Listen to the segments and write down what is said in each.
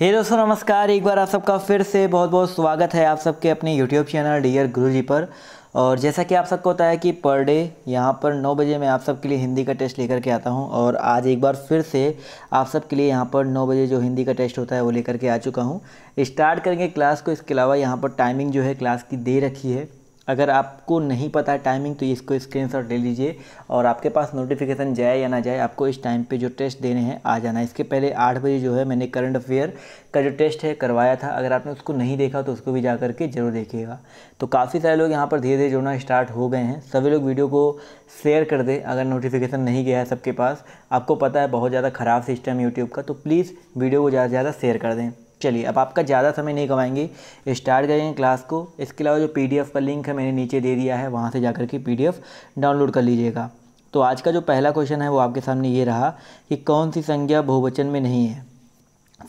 हे दोस्तों, नमस्कार। एक बार आप सबका फिर से बहुत बहुत स्वागत है आप सबके अपने यूट्यूब चैनल डियर गुरु जी पर। और जैसा कि आप सबको होता है कि पर डे यहाँ पर नौ बजे मैं आप सबके लिए हिंदी का टेस्ट लेकर के आता हूँ और आज एक बार फिर से आप सबके लिए यहाँ पर नौ बजे जो हिंदी का टेस्ट होता है वो लेकर के आ चुका हूँ। स्टार्ट करेंगे क्लास को, इसके अलावा यहाँ पर टाइमिंग जो है क्लास की दे रखी है। अगर आपको नहीं पता है टाइमिंग तो इसको स्क्रीनशॉट ले लीजिए और आपके पास नोटिफिकेशन जाए या ना जाए, आपको इस टाइम पे जो टेस्ट देने हैं, आ जाना इसके पहले आठ बजे जो है मैंने करंट अफेयर का जो टेस्ट है करवाया था। अगर आपने उसको नहीं देखा तो उसको भी जा करके ज़रूर देखिएगा। तो काफ़ी सारे लोग यहाँ पर धीरे धीरे जुड़ना स्टार्ट हो गए हैं। सभी लोग वीडियो को शेयर कर दें, अगर नोटिफिकेशन नहीं गया है सबके पास। आपको पता है बहुत ज़्यादा ख़राब सिस्टम यूट्यूब का तो प्लीज़ वीडियो को ज़्यादा से ज़्यादा शेयर कर दें। चलिए, अब आपका ज़्यादा समय नहीं कमाएँगे स्टार्ट करेंगे क्लास को। इसके अलावा जो पीडीएफ का लिंक है, मैंने नीचे दे दिया है, वहाँ से जाकर के पीडीएफ डाउनलोड कर लीजिएगा। तो आज का जो पहला क्वेश्चन है, वो आपके सामने ये रहा कि कौन सी संज्ञा बहुवचन में नहीं है।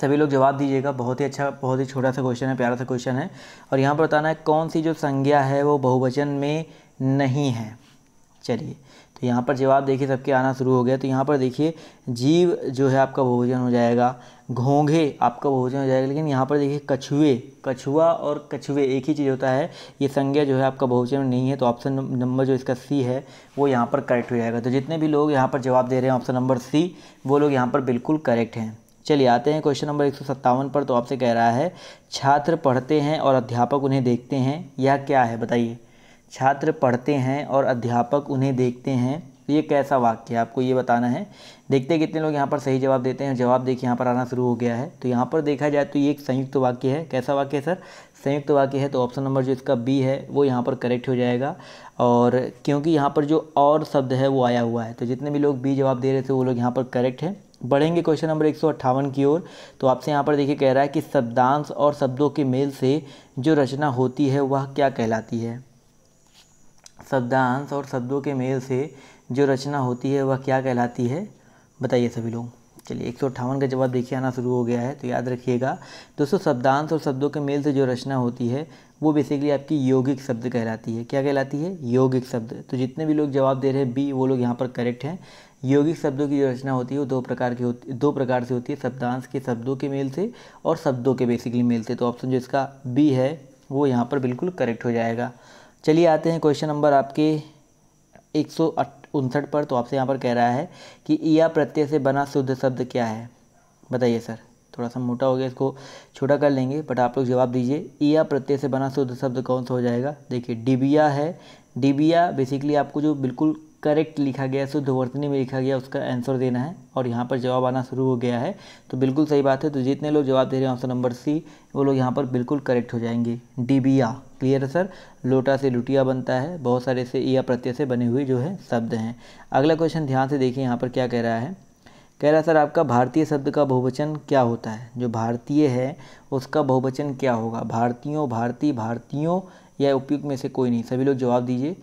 सभी लोग जवाब दीजिएगा, बहुत ही अच्छा बहुत ही छोटा सा क्वेश्चन है, प्यारा सा क्वेश्चन है। और यहाँ पर बताना है, कौन सी जो संज्ञा है, वो बहुवचन में नहीं है। चलिए तो यहाँ पर जवाब देखिए, सबके आना शुरू हो गया। तो यहाँ पर देखिए, जीव जो है आपका बहुवचन हो जाएगा। घोंघे आपका बहुवचन हो जाएगा। लेकिन यहाँ पर देखिए, कछुए, कछुआ और कछुए, एक ही चीज़ होता है। ये संज्ञा जो है आपका में नहीं है तो ऑप्शन नंबर जो इसका सी है, वो यहाँ पर करेक्ट हो जाएगा। तो जितने भी लोग यहाँ पर जवाब दे रहे हैं ऑप्शन नंबर सी वो लोग यहाँ पर बिल्कुल करेक्ट हैं। चलिए, आते हैं क्वेश्चन नंबर एक सौ सत्तावन पर। तो आपसे कह रहा है, छात्र पढ़ते हैं और अध्यापक उन्हें देखते हैं। यह क्या है, बताइए। छात्र पढ़ते हैं और अध्यापक उन्हें देखते हैं। तो ये कैसा वाक्य है? आपको ये बताना है। देखते कितने लोग यहाँ पर सही जवाब देते हैं। जवाब देखिए, यहाँ पर आना शुरू हो गया है। तो यहाँ पर देखा जाए तो ये एक संयुक्त वाक्य है। कैसा वाक्य है, सर? संयुक्त वाक्य है तो ऑप्शन नंबर जो इसका बी है, वो यहाँ पर करेक्ट हो जाएगा। और क्योंकि यहाँ पर जो और शब्द है, वो आया हुआ है। तो जितने भी लोग बी जवाब दे रहे थे, वो लोग यहाँ पर करेक्ट है। बढ़ेंगे क्वेश्चन नंबर एक सौ अट्ठावन की ओर। तो आपसे यहाँ पर देखिए कह रहा है कि शब्दांश और शब्दों के मेल से जो रचना होती है, वह क्या कहलाती है? शब्दांश और शब्दों के मेल से जो रचना होती है, वह क्या कहलाती है? बताइए सभी लोग। चलिए, एक सौ अट्ठावन का जवाब देखिए, आना शुरू हो गया है तो याद रखिएगा। दोस्तों शब्दांश और शब्दों के मेल से जो रचना होती है, वो बेसिकली आपकी यौगिक शब्द कहलाती है। क्या कहलाती है? यौगिक शब्द। तो जितने भी लोग जवाब दे रहे हैं, बी, वो लोग यहाँ पर करेक्ट हैं। यौगिक शब्दों की जो रचना होती है, वो दो प्रकार की होती, दो प्रकार से होती है शब्दांश के शब्दों के मेल से और शब्दों के बेसिकली मेल से। तो ऑप्शन जो इसका बी है, वो यहाँ पर बिल्कुल करेक्ट हो जाएगा। चलिए आते हैं क्वेश्चन नंबर आपके एक सौ उनसठ पर। तो आपसे यहाँ पर कह रहा है कि ईया प्रत्यय से बना शुद्ध शब्द क्या है? बताइए सर थोड़ा सा मोटा हो गया इसको, छोटा कर लेंगे बट आप लोग जवाब दीजिए। ईया प्रत्यय से बना शुद्ध शब्द कौन सा हो जाएगा? देखिए, डिबिया है। डिबिया बेसिकली आपको जो बिल्कुल करेक्ट लिखा गया, शुद्ध वर्तनी में लिखा गया, उसका आंसर देना है। और यहाँ पर जवाब आना शुरू हो गया है। तो बिल्कुल सही बात है। तो जितने लोग जवाब दे रहे हैं ऑप्शन नंबर सी वो लोग यहाँ पर बिल्कुल करेक्ट हो जाएँगे। डिबिया। क्लियर है सर? लोटा से लुटिया बनता है। बहुत सारे से या प्रत्यय से बने हुए जो है, शब्द हैं। अगला क्वेश्चन ध्यान से देखिए यहाँ पर क्या कह रहा है। कह रहा है, सर, आपका भारतीय शब्द का बहुवचन क्या होता है? जो भारतीय है, उसका बहुवचन क्या होगा? भारतीयों भारतीय भारतीयों या उपयुक्त में से कोई नहीं। सभी लोग जवाब दीजिए।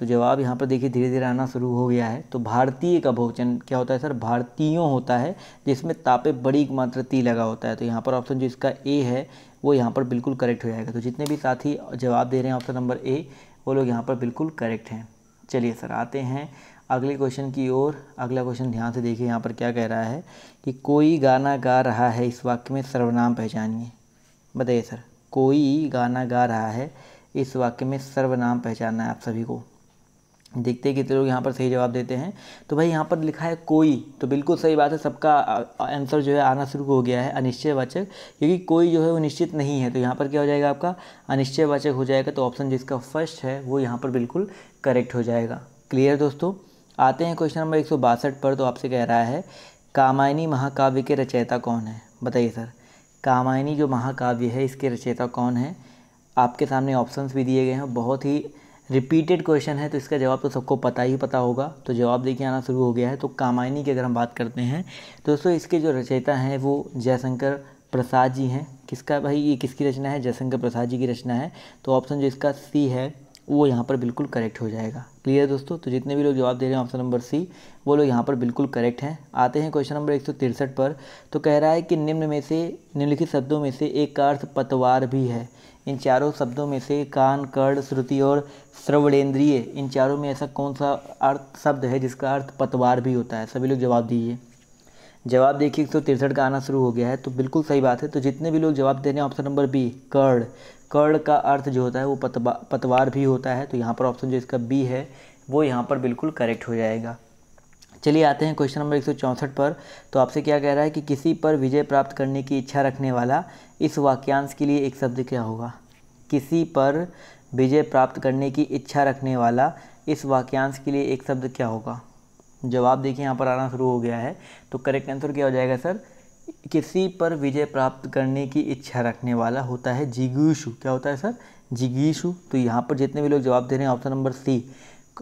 तो जवाब यहाँ पर देखिए धीरे धीरे आना शुरू हो गया है। तो भारतीय का बहुवचन क्या होता है, सर? भारतीयों होता है, जिसमें तापे बड़ी मात्रा ती लगा होता है। तो यहाँ पर ऑप्शन जो इसका ए है वो यहाँ पर बिल्कुल करेक्ट हो जाएगा। तो जितने भी साथी जवाब दे रहे हैं ऑप्शन नंबर ए वो लोग यहाँ पर बिल्कुल करेक्ट हैं। चलिए सर आते हैं अगले क्वेश्चन की ओर। अगला क्वेश्चन ध्यान से देखिए यहाँ पर क्या कह रहा है कि कोई गाना गा रहा है, इस वाक्य में सर्वनाम पहचानिए। बताइए सर कोई गाना गा रहा है, इस वाक्य में सर्वनाम पहचानना है आप सभी को। देखते हैं कितने लोग यहाँ पर सही जवाब देते हैं। तो भाई यहाँ पर लिखा है कोई। तो बिल्कुल सही बात है, सबका आंसर जो है आना शुरू हो गया है अनिश्चय वाचक क्योंकि कोई जो है वो निश्चित नहीं है तो यहाँ पर क्या हो जाएगा आपका? अनिश्चय वाचक हो जाएगा तो ऑप्शन जिसका फ़र्स्ट है, वो यहाँ पर बिल्कुल करेक्ट हो जाएगा। क्लियर दोस्तों? आते हैं क्वेश्चन नंबर एक सौ बासठ पर तो आपसे कह रहा है, कामायनी महाकाव्य के रचयिता कौन है? बताइए सर। कामायनी जो महाकाव्य है, इसके रचयिता कौन है? आपके सामने ऑप्शंस भी दिए गए हैं, बहुत ही रिपीटेड क्वेश्चन है तो इसका जवाब तो सबको पता ही पता होगा। तो जवाब देखिए आना शुरू हो गया है। तो कामायनी की अगर हम बात करते हैं तो दोस्तों इसके जो रचयिता हैं वो जयशंकर प्रसाद जी हैं। किसका भाई, ये किसकी रचना है? जयशंकर प्रसाद जी की रचना है। तो ऑप्शन जो इसका सी है वो यहाँ पर बिल्कुल करेक्ट हो जाएगा। क्लियर दोस्तों? तो जितने भी लोग जवाब दे रहे हैं ऑप्शन नंबर सी वो लोग यहाँ पर बिल्कुल करेक्ट हैं। आते हैं क्वेश्चन नंबर एक पर। तो कह रहा है कि निम्न में से, निम्नलिखित शब्दों में से एक का अर्थ पतवार भी है। इन चारों शब्दों में से कान, कर्ण, श्रुति और श्रवणेन्द्रिय इन चारों में ऐसा कौन सा अर्थ, शब्द है जिसका अर्थ पतवार भी होता है? सभी लोग जवाब दीजिए। जवाब देखिए, एक सौ तिरसठ का आना शुरू हो गया है तो बिल्कुल सही बात है। तो जितने भी लोग जवाब दे रहे हैं option number B curd curd का अर्थ जो होता है वो पतवा, पतवार भी होता है तो यहाँ पर ऑप्शन जो इसका बी है, वो यहाँ पर बिल्कुल करेक्ट हो जाएगा। चलिए आते हैं क्वेश्चन नंबर एक सौ चौंसठ पर। तो आपसे क्या कह रहा है कि किसी पर विजय प्राप्त करने की इच्छा रखने वाला इस वाक्यांश के लिए एक शब्द क्या होगा? किसी पर विजय प्राप्त करने की इच्छा रखने वाला इस वाक्यांश के लिए एक शब्द क्या होगा? जवाब देखिए, यहाँ पर आना शुरू हो गया है। तो करेक्ट आंसर क्या हो जाएगा सर किसी पर विजय प्राप्त करने की इच्छा रखने वाला होता है जिगीशु। क्या होता है सर? जिगीशु। तो यहाँ पर जितने भी लोग जवाब दे रहे हैं, ऑप्शन नंबर सी।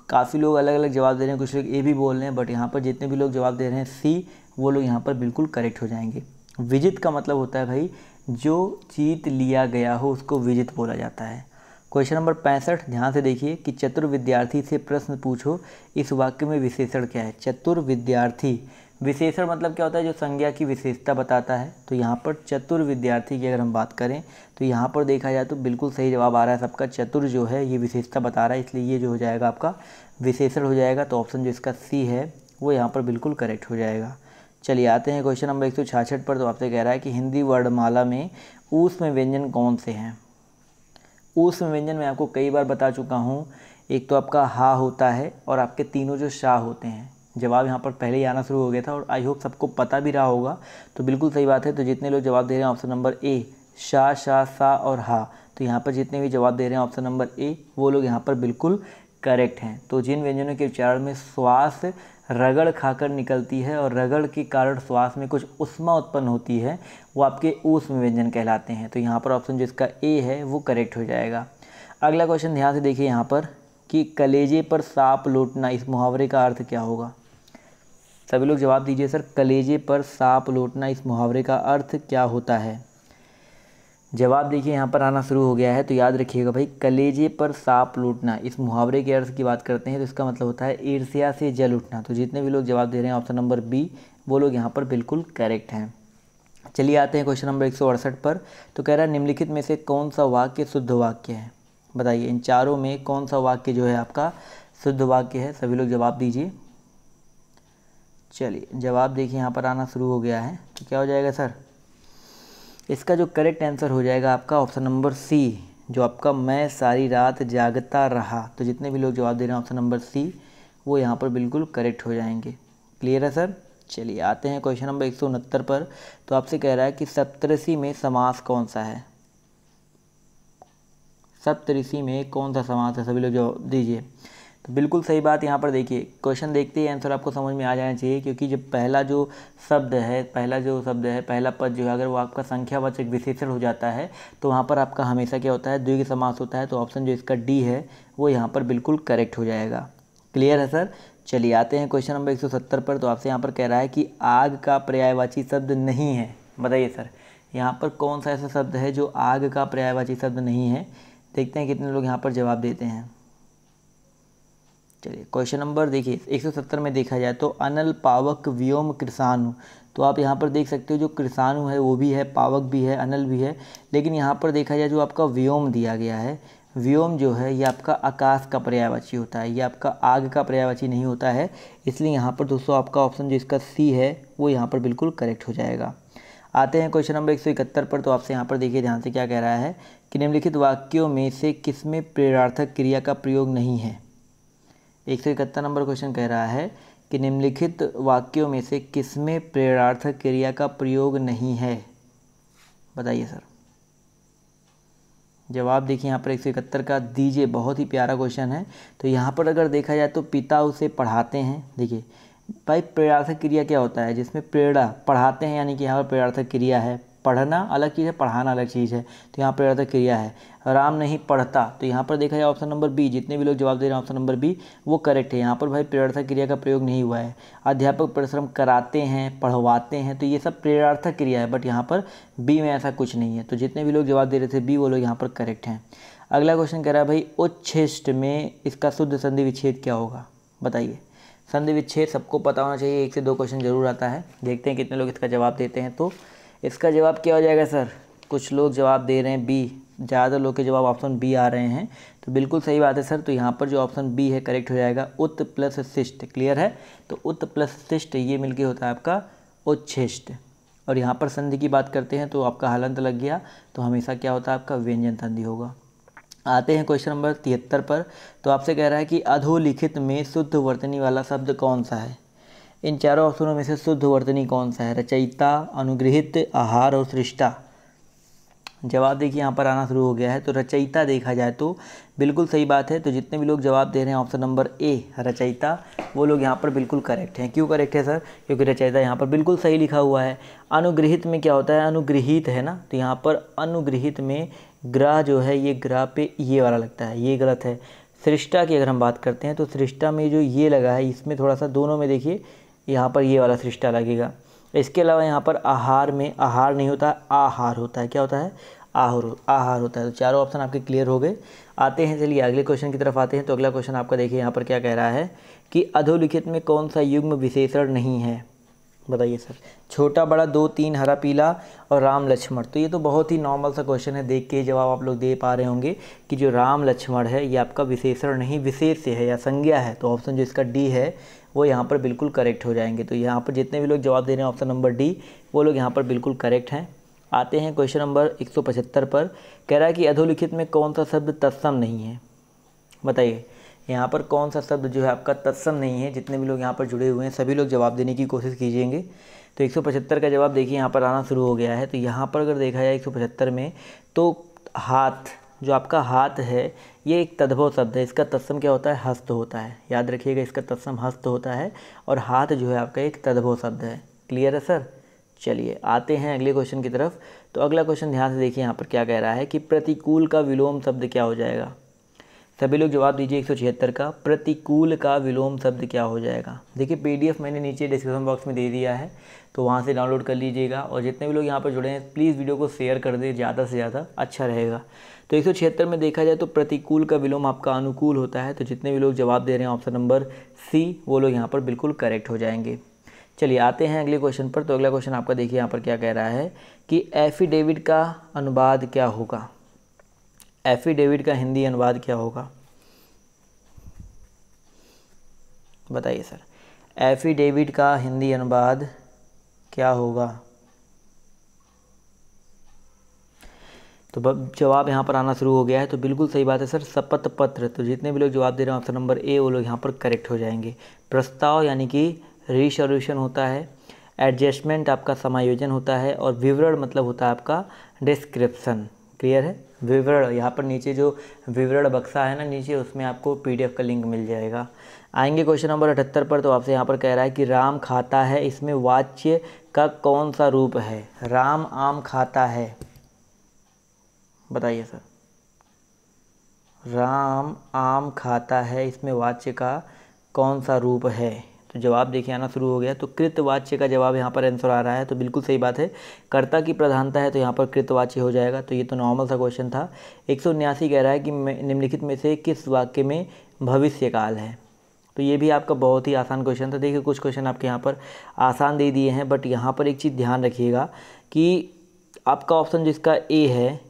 काफ़ी लोग अलग अलग जवाब दे रहे हैं, कुछ लोग ए भी बोल रहे हैं बट यहाँ पर जितने भी लोग जवाब दे रहे हैं, सी, वो लोग यहाँ पर बिल्कुल करेक्ट हो जाएँगे। विजित का मतलब होता है भाई, जो जीत लिया गया हो, उसको विजित बोला जाता है। क्वेश्चन नंबर पैंसठ, ध्यान से देखिए कि चतुर विद्यार्थी से प्रश्न पूछो, इस वाक्य में विशेषण क्या है? चतुर विद्यार्थी विशेषण मतलब क्या होता है? जो संज्ञा की विशेषता बताता है। तो यहाँ पर चतुर विद्यार्थी की अगर हम बात करें तो यहाँ पर देखा जाए तो बिल्कुल सही जवाब आ रहा है सबका। चतुर जो है, ये विशेषता बता रहा है, इसलिए ये जो हो जाएगा आपका विशेषण हो जाएगा। तो ऑप्शन जो इसका सी है, वो यहाँ पर बिल्कुल करेक्ट हो जाएगा। चलिए आते हैं क्वेश्चन नंबर एक पर। तो आपसे कह रहा है कि हिंदी वर्णमाला में ऊस में व्यंजन कौन से हैं? ऊस में व्यंजन मैं आपको कई बार बता चुका हूँ। एक तो आपका हा होता है और आपके तीनों जो शाह होते हैं। जवाब यहाँ पर पहले ही आना शुरू हो गया था और आई होप सबको पता भी रहा होगा। तो बिल्कुल सही बात है तो जितने लोग जवाब दे रहे हैं ऑप्शन नंबर ए शाह शाह सा और हा तो यहाँ पर जितने भी जवाब दे रहे हैं ऑप्शन नंबर ए वो लोग यहाँ पर बिल्कुल करेक्ट हैं। तो जिन व्यंजनों के उच्चारण में श्वास रगड़ खाकर निकलती है और रगड़ के कारण श्वास में कुछ उष्मा उत्पन्न होती है, वो आपके ऊष्म व्यंजन कहलाते हैं। तो यहाँ पर ऑप्शन जिसका ए है, वो करेक्ट हो जाएगा। अगला क्वेश्चन ध्यान से देखिए यहाँ पर कि कलेजे पर सांप लौटना इस मुहावरे का अर्थ क्या होगा? सभी लोग जवाब दीजिए सर, कलेजे पर सांप लौटना इस मुहावरे का अर्थ क्या होता है? जवाब देखिए, यहाँ पर आना शुरू हो गया है तो याद रखिएगा भाई, कलेजे पर सांप लूटना, इस मुहावरे के अर्थ की बात करते हैं तो इसका मतलब होता है ईर्ष्या से जल उठना। तो जितने भी लोग जवाब दे रहे हैं ऑप्शन नंबर बी वो लोग यहाँ पर बिल्कुल करेक्ट हैं। चलिए आते हैं क्वेश्चन नंबर एक सौ अड़सठ पर तो कह रहा है, निम्नलिखित में से कौन सा वाक्य शुद्ध वाक्य है? बताइए, इन चारों में कौन सा वाक्य जो है आपका शुद्ध वाक्य है? सभी लोग जवाब दीजिए। चलिए, जवाब देखिए, यहाँ पर आना शुरू हो गया है तो क्या हो जाएगा सर? इसका जो करेक्ट आंसर हो जाएगा आपका ऑप्शन नंबर सी, जो आपका मैं सारी रात जागता रहा। तो जितने भी लोग जवाब दे रहे हैं ऑप्शन नंबर सी, वो यहाँ पर बिल्कुल करेक्ट हो जाएँगे। क्लियर है सर? चलिए, आते हैं क्वेश्चन नंबर एक सौ उनहत्तर पर। तो आपसे कह रहा है कि सप्तऋषि में समास कौन सा है? सप्तऋषि में कौन सा समास है? सभी लोग जवाब दीजिए। तो बिल्कुल सही बात यहाँ पर देखिए, क्वेश्चन देखते ही आंसर आपको समझ में आ जाना चाहिए, क्योंकि जब पहला जो शब्द है, पहला जो शब्द है, पहला पद जो है, अगर वो आपका संख्यावाचक विशेषण हो जाता है तो वहाँ पर आपका हमेशा क्या होता है द्विग समास होता है तो ऑप्शन जो इसका डी है, वो यहाँ पर बिल्कुल करेक्ट हो जाएगा। क्लियर है सर चलिए आते हैं क्वेश्चन नंबर एक सौ सत्तर पर तो आपसे यहाँ पर कह रहा है कि आग का पर्यायवाची शब्द नहीं है। बताइए सर यहाँ पर कौन सा ऐसा शब्द है जो आग का पर्यायवाची शब्द नहीं है? देखते हैं कितने लोग यहाँ पर जवाब देते हैं। चलिए क्वेश्चन नंबर देखिए 170 में देखा जाए तो अनल पावक व्योम कृषाणु। तो आप यहाँ पर देख सकते हो जो कृषाणु है, वो भी है, पावक भी है, अनल भी है। लेकिन यहाँ पर देखा जाए जो आपका व्योम दिया गया है, व्योम जो है, ये आपका आकाश का पर्यायवाची होता है, ये आपका आग का पर्यायवाची नहीं होता है। इसलिए यहाँ पर दोस्तों आपका ऑप्शन जो इसका सी है, वो यहाँ पर बिल्कुल करेक्ट हो जाएगा। आते हैं क्वेश्चन नंबर एक सौ इकहत्तर पर तो आपसे यहाँ पर देखिए ध्यान से क्या कह रहा है कि निम्नलिखित वाक्यों में से किसमें प्रेरार्थक क्रिया का प्रयोग नहीं है? एक सौ इकहत्तर नंबर क्वेश्चन कह रहा है कि निम्नलिखित वाक्यों में से किसमें प्रेरणार्थक क्रिया का प्रयोग नहीं है? बताइए सर। जवाब देखिए यहाँ पर एक सौ इकहत्तर का दीजिए, बहुत ही प्यारा क्वेश्चन है। तो यहाँ पर अगर देखा जाए तो पिता उसे पढ़ाते हैं। देखिए, भाई प्रेरणार्थक क्रिया क्या होता है? जिसमें प्रेरणा, पढ़ाते हैं, यानी कि यहाँ पर प्रेरणार्थक क्रिया है। पढ़ना अलग चीज़ है, पढ़ाना अलग चीज़ है। तो यहाँ पर अर्थ क्रिया है। राम नहीं पढ़ता तो यहाँ पर देखा जाए ऑप्शन नंबर बी जितने भी लोग जवाब दे रहे हैं ऑप्शन नंबर बी वो करेक्ट है। यहाँ पर भाई प्रेरार्थक क्रिया का प्रयोग नहीं हुआ है। अध्यापक परिश्रम कराते हैं, पढ़वाते हैं तो ये सब प्रेरार्थक क्रिया है बट यहाँ पर बी में ऐसा कुछ नहीं है। तो जितने भी लोग जवाब दे रहे थे बी वो लोग यहाँ पर करेक्ट हैं। अगला क्वेश्चन कह रहा है भाई, उच्छिष्ट में इसका शुद्ध संधि विच्छेद क्या होगा? बताइए। संधि विच्छेद सबको पता होना चाहिए, एक से दो क्वेश्चन ज़रूर आता है। देखते हैं कितने लोग इसका जवाब देते हैं तो इसका जवाब क्या हो जाएगा, सर? कुछ लोग जवाब दे रहे हैं बी ज़्यादा लोग के जवाब ऑप्शन बी आ रहे हैं। तो बिल्कुल सही बात है, सर। तो यहाँ पर जो ऑप्शन बी है करेक्ट हो जाएगा। उत प्लस शिष्ट क्लियर है? तो उत प्लस शिष्ट ये मिलके होता है आपका उच्छिष्ट। और यहाँ पर संधि की बात करते हैं तो आपका हलंत लग गया। तो हमेशा क्या होता है, आपका व्यंजन संधि होगा। आते हैं क्वेश्चन नंबर तिहत्तर पर। तो आपसे कह रहा है कि अधोलिखित में शुद्ध वर्तनी वाला शब्द कौन सा है? इन चारों ऑप्शनों में से शुद्ध वर्तनी कौन सा है? रचयिता अनुग्रहित आहार और सृष्टा। जवाब देखिए, यहाँ पर आना शुरू हो गया है। तो रचयिता देखा जाए तो बिल्कुल सही बात है। तो जितने भी लोग जवाब दे रहे हैं, ऑप्शन नंबर ए, रचयिता, वो लोग यहाँ पर बिल्कुल करेक्ट हैं। क्यों करेक्ट है, सर? क्योंकि रचयिता यहाँ पर बिल्कुल सही लिखा हुआ है। अनुग्रहित में क्या होता है? अनुग्रहित है ना? तो यहाँ पर अनुग्रहित में ग्रह जो है, ये ग्रह पे ये वाला लगता है, ये गलत है। सृष्टा की अगर हम बात करते हैं तो सृष्टा में जो ये लगा है, इसमें थोड़ा सा दोनों में देखिए यहाँ पर ये वाला सृष्टा लगेगा। इसके अलावा यहाँ पर आहार में, आहार नहीं होता, आहार होता है। क्या होता है? आहार आहार होता है। तो चारों ऑप्शन आपके क्लियर हो गए। आते हैं, चलिए अगले क्वेश्चन की तरफ़ आते हैं। तो अगला क्वेश्चन आपका देखिए, यहाँ पर क्या कह रहा है कि अधोलिखित में कौन सा युग्म विशेषण नहीं है? बताइए सर। छोटा, बड़ा, दो, तीन, हरा, पीला और राम, लक्ष्मण। तो ये तो बहुत ही नॉर्मल सा क्वेश्चन है। देख के जवाब आप लोग दे पा रहे होंगे कि जो राम, लक्ष्मण है, ये आपका विशेषण नहीं विशेष है या संज्ञा है। तो ऑप्शन जो इसका डी है वो यहाँ पर बिल्कुल करेक्ट हो जाएँगे। तो यहाँ पर जितने भी लोग जवाब दे रहे हैं ऑप्शन नंबर डी वो लोग यहाँ पर बिल्कुल करेक्ट हैं। आते हैं क्वेश्चन नंबर 175 पर। कह रहा है कि अधोलिखित में कौन सा शब्द तत्सम नहीं है? बताइए, यहाँ पर कौन सा शब्द जो है आपका तत्सम नहीं है? जितने भी लोग यहाँ पर जुड़े हुए हैं, सभी लोग जवाब देने की कोशिश कीजिएँगे। तो 175 का जवाब देखिए, यहाँ पर आना शुरू हो गया है। तो यहाँ पर अगर देखा जाए 175 में तो हाथ, जो आपका हाथ है ये एक तद्भव शब्द है। इसका तत्सम क्या होता है? हस्त होता है। याद रखिएगा, इसका तत्सम हस्त होता है और हाथ जो है आपका एक तद्भव शब्द है। क्लियर है सर चलिए, आते हैं अगले क्वेश्चन की तरफ़। तो अगला क्वेश्चन ध्यान से देखिए यहाँ पर क्या कह रहा है कि प्रतिकूल का विलोम शब्द क्या हो जाएगा? सभी लोग जवाब दीजिए एक सौ छिहत्तर का। प्रतिकूल का विलोम शब्द क्या हो जाएगा? देखिए पीडीएफ मैंने नीचे डिस्क्रिप्शन बॉक्स में दे दिया है तो वहाँ से डाउनलोड कर लीजिएगा और जितने भी लोग यहाँ पर जुड़े हैं, प्लीज़ वीडियो को शेयर कर दें, ज़्यादा से ज़्यादा अच्छा रहेगा। तो एक सौ छिहत्तर में देखा जाए तो प्रतिकूल का विलोम आपका अनुकूल होता है तो जितने भी लोग जवाब दे रहे हैं ऑप्शन नंबर सी, वो लोग यहाँ पर बिल्कुल करेक्ट हो जाएँगे। चलिए, आते हैं अगले क्वेश्चन पर। तो अगला क्वेश्चन आपका देखिए, यहाँ पर क्या कह रहा है कि एफिडेविट का अनुवाद क्या होगा? एफिडेविट का हिंदी अनुवाद क्या होगा? बताइए सर। एफिडेविट का हिंदी अनुवाद क्या होगा? तो जवाब यहाँ पर आना शुरू हो गया है तो बिल्कुल सही बात है सर, शपथ पत्र। तो जितने भी लोग जवाब दे रहे हैं, ऑप्शन नंबर ए, वो लोग यहाँ पर करेक्ट हो जाएँगे। प्रस्ताव यानी कि रिसोल्यूशन होता है एडजस्टमेंट आपका समायोजन होता है, और विवरण मतलब होता है आपका डिस्क्रिप्शन क्लियर है? विवरण, यहाँ पर नीचे जो विवरण बक्सा है ना, नीचे उसमें आपको पीडीएफ का लिंक मिल जाएगा। आएँगे क्वेश्चन नंबर अठहत्तर पर तो आपसे यहाँ पर कह रहा है कि राम खाता है, इसमें वाच्य का कौन सा रूप है? राम आम खाता है। बताइए सर। राम आम खाता है, इसमें वाच्य का कौन सा रूप है? तो जवाब देखिए आना शुरू हो गया तो कृतवाच्य का जवाब यहाँ पर आंसर आ रहा है। तो बिल्कुल सही बात है। कर्ता की प्रधानता है तो यहाँ पर कृतवाच्य हो जाएगा। तो ये तो नॉर्मल सा क्वेश्चन था। एक कह रहा है कि निम्नलिखित में से किस वाक्य में भविष्य काल है? तो ये भी आपका बहुत ही आसान क्वेश्चन था। देखिए, कुछ क्वेश्चन आपके यहाँ पर आसान दे दिए हैं बट यहाँ पर एक चीज़ ध्यान रखिएगा कि आपका ऑप्शन जिसका ए है,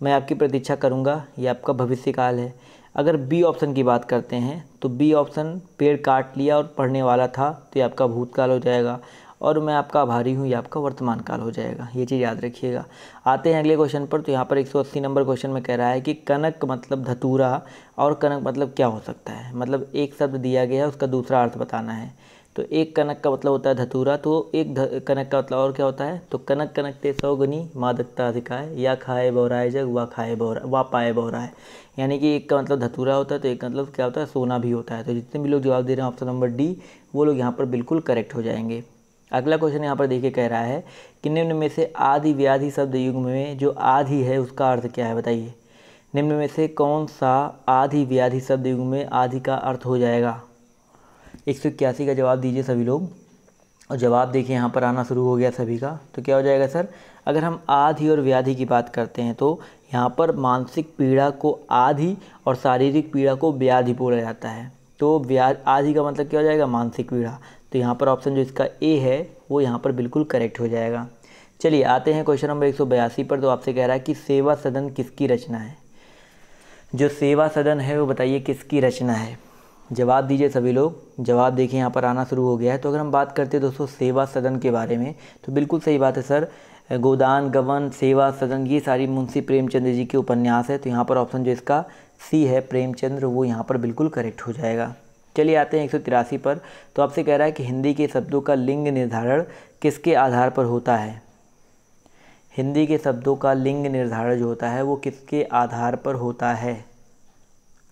मैं आपकी प्रतीक्षा करूँगा, ये आपका भविष्य काल है। अगर बी ऑप्शन की बात करते हैं तो बी ऑप्शन पेड़ काट लिया और पढ़ने वाला था तो ये आपका भूतकाल हो जाएगा। और मैं आपका आभारी हूँ, ये आपका वर्तमान काल हो जाएगा। ये चीज़ याद रखिएगा। आते हैं अगले क्वेश्चन पर तो यहाँ पर 180 नंबर क्वेश्चन में कह रहा है कि कनक मतलब धतूरा, और कनक मतलब क्या हो सकता है? मतलब एक शब्द दिया गया है, उसका दूसरा अर्थ बताना है। तो एक कनक का मतलब होता है धतूरा तो एक कनक का मतलब और क्या होता है? तो कनक कनक ते सौगनी मादकता अधिकाय या खाए बोराए जग, वा खाए बोरा, वा पाए बोराए। यानी कि एक का मतलब धतूरा होता है तो एक मतलब क्या होता है? सोना भी होता है। तो जितने भी लोग जवाब दे रहे हैं ऑप्शन नंबर डी, वो लोग यहाँ पर बिल्कुल करेक्ट हो जाएँगे। अगला क्वेश्चन यहाँ पर देखिए कह रहा है कि निम्न में से आदि व्याधि शब्द युग में जो आधि है, उसका अर्थ क्या है बताइए? निम्न में से कौन सा आधि व्याधि शब्द युग में आधि का अर्थ हो जाएगा? एक सौ इक्यासी का जवाब दीजिए सभी लोग। और जवाब देखिए, यहाँ पर आना शुरू हो गया सभी का। तो क्या हो जाएगा सर? अगर हम आधि और व्याधि की बात करते हैं तो यहाँ पर मानसिक पीड़ा को आधि और शारीरिक पीड़ा को व्याधि बोला जाता है। तो व्याध आधि का मतलब क्या हो जाएगा? मानसिक पीड़ा। तो यहाँ पर ऑप्शन जो इसका ए है, वो यहाँ पर बिल्कुल करेक्ट हो जाएगा। चलिए, आते हैं क्वेश्चन नंबर एक सौ बयासी पर। तो आपसे कह रहा है कि सेवा सदन किसकी रचना है? जो सेवा सदन है, वो बताइए किसकी रचना है? जवाब दीजिए सभी लोग। जवाब देखिए, यहाँ पर आना शुरू हो गया है। तो अगर हम बात करते हैं दोस्तों, सेवा सदन के बारे में तो बिल्कुल सही बात है सर। गोदान, गवन, सेवा सदन, ये सारी मुंशी प्रेमचंद्र जी के उपन्यास है। तो यहाँ पर ऑप्शन जो इसका सी है प्रेमचंद्र वो यहाँ पर बिल्कुल करेक्ट हो जाएगा। चलिए आते हैं एक सौ तिरासी पर। तो आपसे कह रहा है कि हिंदी के शब्दों का लिंग निर्धारण किसके आधार पर होता है? हिंदी के शब्दों का लिंग निर्धारण जो होता है, वो किसके आधार पर होता है?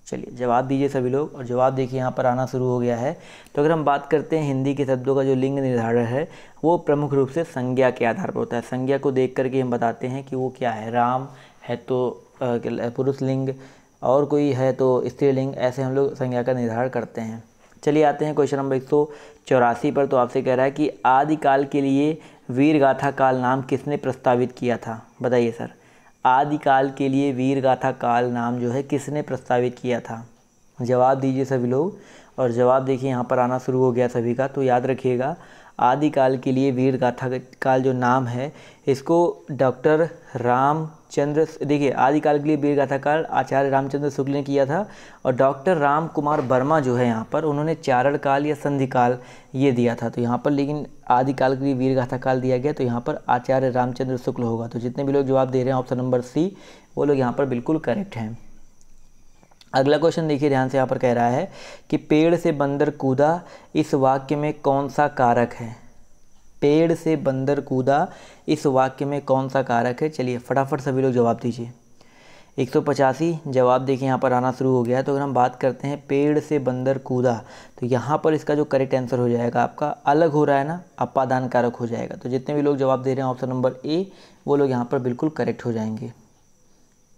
चलिए, जवाब दीजिए सभी लोग और जवाब देखिए, यहाँ पर आना शुरू हो गया है। तो अगर हम बात करते हैं हिंदी के शब्दों का जो लिंग निर्धारण है, वो प्रमुख रूप से संज्ञा के आधार पर होता है। संज्ञा को देख करके हम बताते हैं कि वो क्या है। राम है तो पुरुष लिंग और कोई है तो स्त्रीलिंग ऐसे हम लोग संज्ञा का निर्धारण करते हैं। चलिए आते हैं क्वेश्चन नंबर एक सौ चौरासी पर। तो आपसे कह रहा है कि आदिकाल के लिए वीर गाथा काल नाम किसने प्रस्तावित किया था? बताइए सर। आदिकाल के लिए वीर गाथा काल नाम जो है किसने प्रस्तावित किया था? जवाब दीजिए सभी लोग। और जवाब देखिए, यहाँ पर आना शुरू हो गया सभी का तो याद रखिएगा आदिकाल के लिए वीर गाथा काल जो नाम है, इसको डॉक्टर रामचंद्र देखिए, आदिकाल के लिए वीर गाथा काल आचार्य रामचंद्र शुक्ल ने किया था और डॉक्टर राम कुमार वर्मा जो है यहाँ पर, उन्होंने चारण काल या संधि काल ये दिया था। तो यहाँ पर लेकिन आदिकाल के लिए वीर गाथा काल दिया गया तो यहाँ पर आचार्य रामचंद्र शुक्ल होगा। तो जितने भी लोग जवाब दे रहे हैं, ऑप्शन नंबर सी, वो लोग यहाँ पर बिल्कुल करेक्ट हैं। अगला क्वेश्चन देखिए, ध्यान से यहाँ पर कह रहा है कि पेड़ से बंदर कूदा, इस वाक्य में कौन सा कारक है? पेड़ से बंदर कूदा, इस वाक्य में कौन सा कारक है? चलिए, फटाफट सभी लोग जवाब दीजिए। एक सौ पचासी, जवाब देखिए, यहाँ पर आना शुरू हो गया है। तो अगर हम बात करते हैं, पेड़ से बंदर कूदा तो यहाँ पर इसका जो करेक्ट आंसर हो जाएगा, आपका अलग हो रहा है ना अपादान कारक हो जाएगा। तो जितने भी लोग जवाब दे रहे हैं ऑप्शन नंबर ए वो लोग यहाँ पर बिल्कुल करेक्ट हो जाएँगे।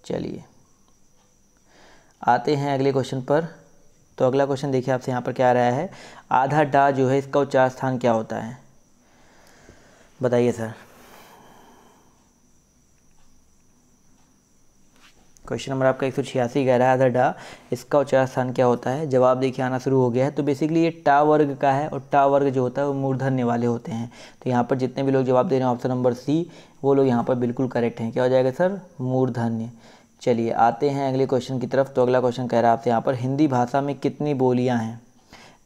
चलिए। आते हैं अगले क्वेश्चन पर। तो अगला क्वेश्चन देखिए आपसे यहाँ पर क्या आ रहा है। आधा डा जो है, इसका उच्चार स्थान क्या होता है? बताइए सर। क्वेश्चन नंबर आपका एक सौ छियासी कह रहा है, आधा डा। इसका उच्चार स्थान क्या होता है? जवाब देखिए, आना शुरू हो गया है। तो बेसिकली ये टा वर्ग का है और टा वर्ग जो होता है, वो मूर्धन्य वाले होते हैं। तो यहाँ पर जितने भी लोग जवाब दे रहे हैं ऑप्शन नंबर सी वो लोग यहाँ पर बिल्कुल करेक्ट हैं। क्या हो जाएगा सर? मूर्धन्य। चलिए आते हैं अगले क्वेश्चन की तरफ़। तो अगला क्वेश्चन कह रहा है आपसे, यहाँ पर हिंदी भाषा में कितनी बोलियाँ हैं?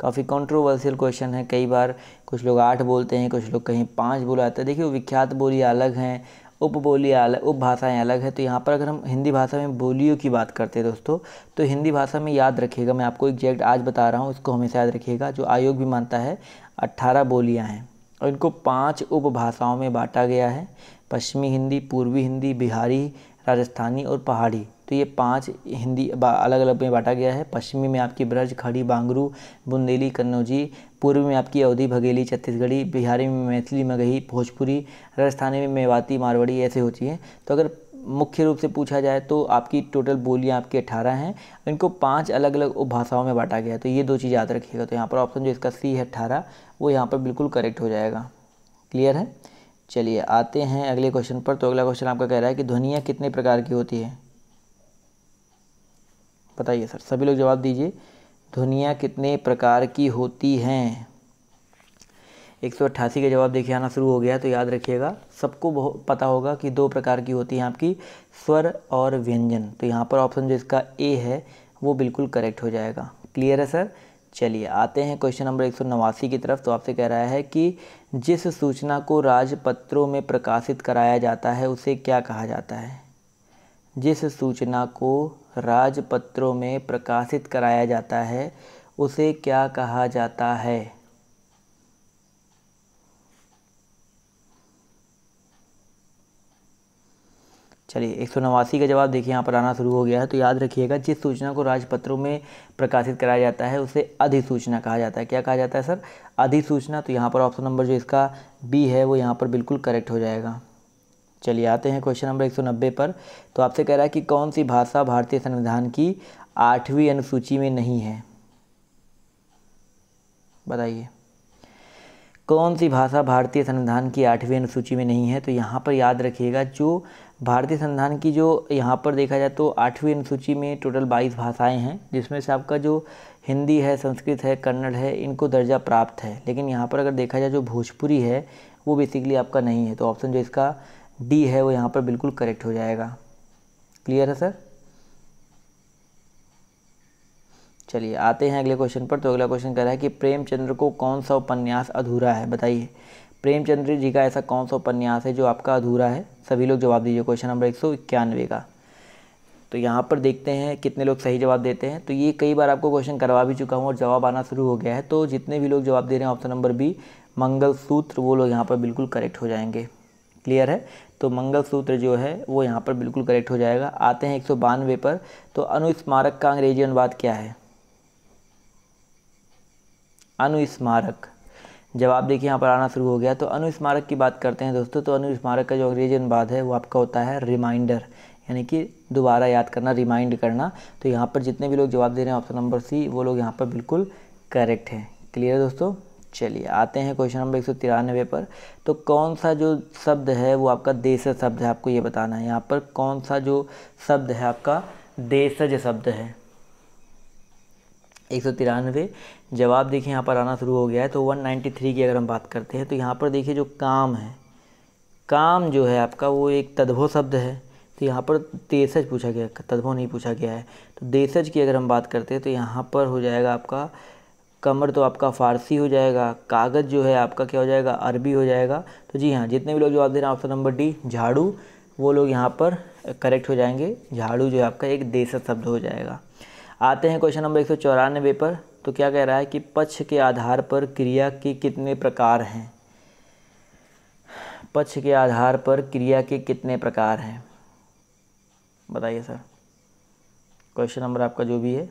काफ़ी कंट्रोवर्शियल क्वेश्चन है। कई बार कुछ लोग आठ बोलते हैं, कुछ लोग कहीं पाँच बोलाते हैं। देखिए विख्यात बोलियाँ अलग हैं, उप बोलियाँ अलग उप भाषाएँ अलग है। तो यहाँ पर अगर हम हिंदी भाषा में बोलियों की बात करते हैं दोस्तों तो हिंदी भाषा में याद रखिएगा। मैं आपको एग्जैक्ट आज बता रहा हूँ, इसको हमेशा याद रखिएगा, जो आयोग भी मानता है, अट्ठारह बोलियाँ हैं। और इनको पाँच उपभाषाओं में बांटा गया है। पश्चिमी हिंदी, पूर्वी हिंदी, बिहारी राजस्थानी और पहाड़ी। तो ये पाँच हिंदी अलग अलग में बांटा गया है। पश्चिमी में आपकी ब्रज, खड़ी, बांगरू, बुंदेली, कन्नौजी, पूर्व में आपकी अवधि, भगेली, छत्तीसगढ़ी, बिहारी में मैथिली, मगही, भोजपुरी, राजस्थानी में मेवाती, मारवाड़ी, ऐसे होती हैं। तो अगर मुख्य रूप से पूछा जाए तो आपकी टोटल बोलियाँ आपकी अठारह हैं। इनको पाँच अलग अलग उपभाषाओं में बांटा गया है। तो ये दो चीज़ याद रखिएगा। तो यहाँ पर ऑप्शन जो इसका सी है अट्ठारह वो यहाँ पर बिल्कुल करेक्ट हो जाएगा। क्लियर है? चलिए, आते हैं अगले क्वेश्चन पर। तो अगला क्वेश्चन आपका कह रहा है कि ध्वनियाँ कितने प्रकार की होती है? बताइए सर, सभी लोग जवाब दीजिए। ध्वनियाँ कितने प्रकार की होती हैं? एक सौ अट्ठासी का जवाब देखिए, आना शुरू हो गया तो याद रखिएगा। सबको पता होगा कि दो प्रकार की होती हैं आपकी, स्वर और व्यंजन। तो यहाँ पर ऑप्शन जो इसका ए है, वो बिल्कुल करेक्ट हो जाएगा। क्लियर है सर चलिए, आते हैं क्वेश्चन नंबर एक सौ नवासी की तरफ़। तो आपसे कह रहा है कि जिस सूचना को राजपत्रों में प्रकाशित कराया जाता है, उसे क्या कहा जाता है? जिस सूचना को राजपत्रों में प्रकाशित कराया जाता है, उसे क्या कहा जाता है? चलिए, एक सौ नवासी का जवाब देखिए, यहाँ पर आना शुरू हो गया है तो याद रखिएगा, जिस सूचना को राजपत्रों में प्रकाशित कराया जाता है, उसे अधिसूचना कहा जाता है। क्या कहा जाता है, सर? अधिसूचना तो यहाँ पर ऑप्शन नंबर जो इसका बी है, वो यहाँ पर बिल्कुल करेक्ट हो जाएगा। चलिए, आते हैं क्वेश्चन नंबर एक सौ नब्बे पर। तो आपसे कह रहा है कि कौन सी भाषा भारतीय संविधान की आठवीं अनुसूची में नहीं है? बताइए। कौन सी भाषा भारतीय संविधान की आठवीं अनुसूची में नहीं है? तो यहाँ पर याद रखिएगा, जो भारतीय संविधान की जो यहाँ पर देखा जाए तो आठवीं अनुसूची में टोटल बाईस भाषाएँ हैं, जिसमें से आपका जो हिंदी है, संस्कृत है, कन्नड़ है, इनको दर्जा प्राप्त है। लेकिन यहाँ पर अगर देखा जाए जो भोजपुरी है, वो बेसिकली आपका नहीं है तो ऑप्शन जो इसका डी है, वो यहाँ पर बिल्कुल करेक्ट हो जाएगा। क्लियर है सर चलिए, आते हैं अगले क्वेश्चन पर। तो अगला क्वेश्चन कह रहा है कि प्रेमचंद्र को कौन सा उपन्यास अधूरा है? बताइए। प्रेमचंद्र जी का ऐसा कौन सा उपन्यास है जो आपका अधूरा है? सभी लोग जवाब दीजिए क्वेश्चन नंबर एक सौ इक्यानवे का। तो यहाँ पर देखते हैं कितने लोग सही जवाब देते हैं। तो ये कई बार आपको क्वेश्चन करवा भी चुका हूँ और जवाब आना शुरू हो गया है। तो जितने भी लोग जवाब दे रहे हैं, ऑप्शन नंबर बी, मंगलसूत्र, वो लोग यहाँ पर बिल्कुल करेक्ट हो जाएँगे। क्लियर है? तो मंगलसूत्र जो है, वो यहाँ पर बिल्कुल करेक्ट हो जाएगा। आते हैं एक सौ बानवे पर। तो अनुस्मारक का अंग्रेज़ी अनुवाद क्या है? अनुस्मारक जवाब देखिए यहाँ पर आना शुरू हो गया तो अनुस्मारक की बात करते हैं दोस्तों। तो अनुस्मारक का जो अंग्रेज़ी अनुवाद है, वो आपका होता है रिमाइंडर यानी कि दोबारा याद करना रिमाइंड करना। तो यहाँ पर जितने भी लोग जवाब दे रहे हैं ऑप्शन नंबर सी वो लोग यहाँ पर बिल्कुल करेक्ट हैं। क्लियर है दोस्तों? चलिए, आते हैं क्वेश्चन नंबर एक सौ तिरानवे पर। तो कौन सा जो शब्द है, वो आपका देशज शब्द है? आपको ये बताना है। यहाँ पर कौन सा जो शब्द है, आपका देशज शब्द है? एक सौ तिरानवे। जवाब देखिए, यहाँ पर आना शुरू हो गया है तो वन नाइन्टी थ्री की अगर हम बात करते हैं तो यहाँ पर देखिए जो काम है, काम जो है आपका वो एक तद्भव शब्द है। तो यहाँ पर देशज पूछा गया तद्भव नहीं पूछा गया है। तो देशज की अगर हम बात करते हैं तो यहाँ पर हो जाएगा आपका, कमर तो आपका फ़ारसी हो जाएगा, कागज़ जो है आपका क्या हो जाएगा, अरबी हो जाएगा। तो जी हाँ जितने भी लोग जवाब दे रहे हैं, ऑप्शन नंबर डी, झाड़ू, वो लोग यहाँ पर करेक्ट हो जाएँगे। झाड़ू जो है आपका एक देशज शब्द हो जाएगा। आते हैं क्वेश्चन नंबर एक सौ चौरानवे पर तो क्या कह रहा है कि पक्ष के आधार पर क्रिया के कितने प्रकार हैं? पक्ष के आधार पर क्रिया के कितने प्रकार हैं? बताइए सर। क्वेश्चन नंबर आपका जो भी है।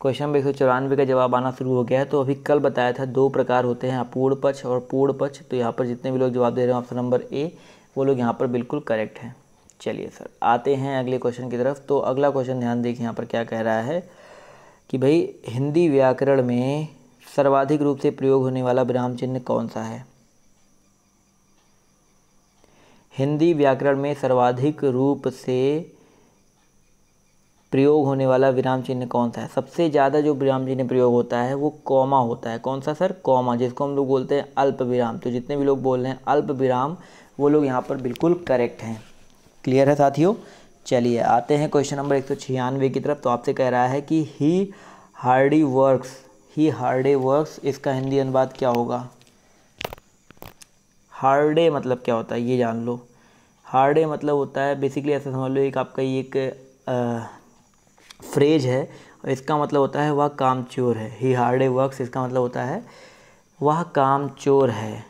क्वेश्चन नंबर एक सौ चौरानवे का जवाब आना शुरू हो गया है। तो अभी कल बताया था दो प्रकार होते हैं, अपूर्ण पक्ष और पूर्ण पक्ष। तो यहाँ पर जितने भी लोग जवाब दे रहे हैं, ऑप्शन नंबर ए, वो लोग यहाँ पर बिल्कुल करेक्ट हैं। चलिए सर, आते हैं अगले क्वेश्चन की तरफ़। तो अगला क्वेश्चन ध्यान देखिए यहाँ पर क्या कह रहा है कि भाई, हिंदी व्याकरण में सर्वाधिक रूप से प्रयोग होने वाला विराम चिन्ह कौन सा है? हिंदी व्याकरण में सर्वाधिक रूप से प्रयोग होने वाला विराम चिन्ह कौन सा है? सबसे ज़्यादा जो विराम चिन्ह प्रयोग होता है, वो कॉमा होता है। कौन सा सर? कॉमा, जिसको हम लोग बोलते हैं अल्प विराम तो जितने भी लोग बोल रहे हैं अल्प विराम वो लोग यहाँ पर बिल्कुल करेक्ट हैं। क्लियर है साथियों। चलिए, आते हैं क्वेश्चन नंबर एक सौ छियानवे की तरफ़। तो आपसे कह रहा है कि he hardly works he hardly works इसका हिंदी अनुवाद क्या होगा? हार्डे मतलब क्या होता है, ये जान लो। हार्डे मतलब होता है बेसिकली ऐसा समझ लो, एक आपका ये एक फ्रेज है इसका मतलब होता है, वह काम चोर है। ही हार्डे वर्क्स इसका मतलब होता है, वह काम चोर है।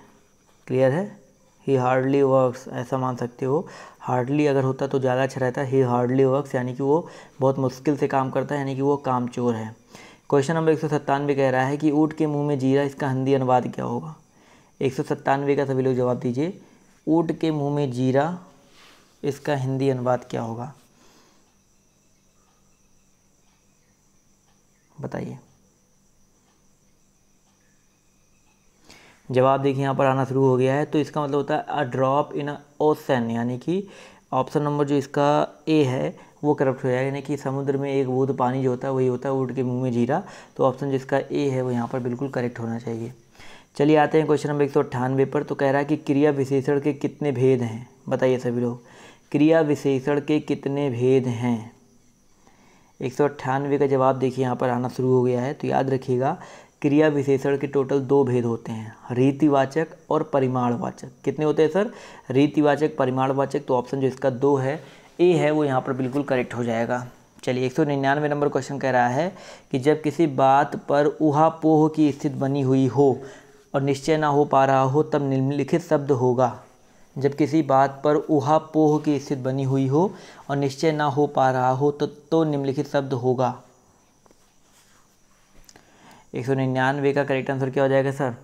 क्लियर है? ही हार्डली वर्क्स ऐसा मान सकते हो। हार्डली अगर होता तो ज़्यादा अच्छा रहता। ही हार्डली वर्क्स यानी कि वो बहुत मुश्किल से काम करता है, यानी कि वो काम चोर है। क्वेश्चन नंबर एक सौ सत्तानवे कह रहा है कि ऊँट के मुँह में जीरा, इसका हिंदी अनुवाद क्या होगा? एक सौ सत्तानवे का सभी लोग जवाब दीजिए। ऊँट के मुँह में जीरा, इसका हिंदी अनुवाद क्या होगा? बताइए। जवाब देखिए यहाँ पर आना शुरू हो गया है तो इसका मतलब होता है अ ड्रॉप इन ओसन यानी कि ऑप्शन नंबर जो इसका ए है, वो करप्ट हो जाएगा। यानी कि समुद्र में एक बूंद पानी जो होता है, वही होता है ऊँट के मुँह में जीरा। तो ऑप्शन जिसका ए है, वो यहाँ पर बिल्कुल करेक्ट होना चाहिए। चलिए आते हैं क्वेश्चन नंबर एक सौ अट्ठानवे पर। तो कह रहा है कि क्रिया विशेषण के कितने भेद हैं? बताइए सभी लोग। क्रिया विशेषण के कितने भेद हैं? एक सौ अट्ठानवे का जवाब देखिए, यहाँ पर आना शुरू हो गया है। तो याद रखिएगा क्रिया विशेषण के टोटल दो भेद होते हैं रीतिवाचक और परिमाणवाचक। कितने होते हैं सर? रीतिवाचक परिमाणवाचक तो ऑप्शन जो इसका दो है ए है वो यहाँ पर बिल्कुल करेक्ट हो जाएगा। चलिए एक सौ निन्यानवे नंबर क्वेश्चन कह रहा है कि जब किसी बात पर उहापोह की स्थिति बनी हुई हो और निश्चय ना हो पा रहा हो तब निम्नलिखित शब्द होगा। जब किसी बात पर उहापोह की स्थिति बनी हुई हो और निश्चय ना हो पा रहा हो तो, तो निम्नलिखित शब्द होगा। एक सौ निन्यानवे का करेक्ट आंसर क्या हो जाएगा, सर?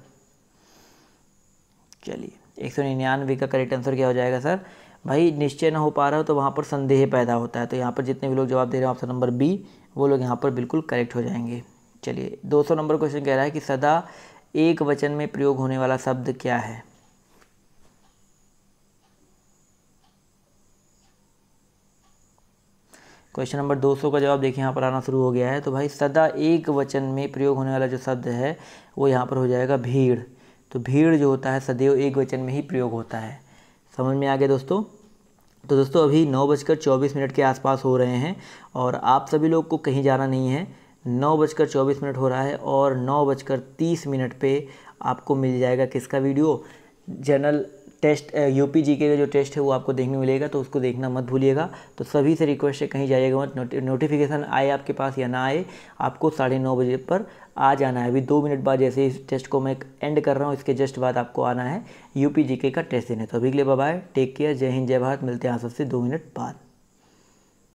चलिए, एक सौ निन्यानवे का करेक्ट आंसर क्या हो जाएगा, सर? भाई, निश्चय ना हो पा रहा हो तो वहाँ पर संदेह पैदा होता है तो यहाँ पर जितने भी लोग जवाब दे रहे हैं ऑप्शन नंबर बी, वो लोग यहाँ पर बिल्कुल करेक्ट हो जाएँगे। चलिए, दो सौ नंबर क्वेश्चन कह रहा है कि सदा एक वचन में प्रयोग होने वाला शब्द क्या है? क्वेश्चन नंबर 200 का जवाब देखिए, यहाँ पर आना शुरू हो गया है। तो भाई, सदा एक वचन में प्रयोग होने वाला जो शब्द है, वो यहाँ पर हो जाएगा भीड़। तो भीड़ जो होता है, सदैव एक वचन में ही प्रयोग होता है। समझ में आ गया दोस्तों? तो दोस्तों, अभी नौ बजकर चौबीस मिनट के आसपास हो रहे हैं और आप सभी लोग को कहीं जाना नहीं है। नौ बजकर चौबीस मिनट हो रहा है और नौ बजकर तीस मिनट पे आपको मिल जाएगा किसका video? General test UP G K जो टेस्ट है वो आपको देखने मिलेगा तो उसको देखना मत भूलिएगा। तो सभी से रिक्वेस्ट है, कहीं जाइएगा मत नोटिफिकेशन आए आपके पास या ना आए, आपको साढ़े नौ बजे पर आ जाना है। अभी दो मिनट बाद जैसे इस टेस्ट को मैं एंड कर रहा हूँ, इसके जस्ट बाद आपको आना है यूपी जी का टेस्ट देने। तो अभी के लिए बाय टेक केयर जय हिंद, जय भारत, मिलते हैं आप सबसे दो मिनट बाद।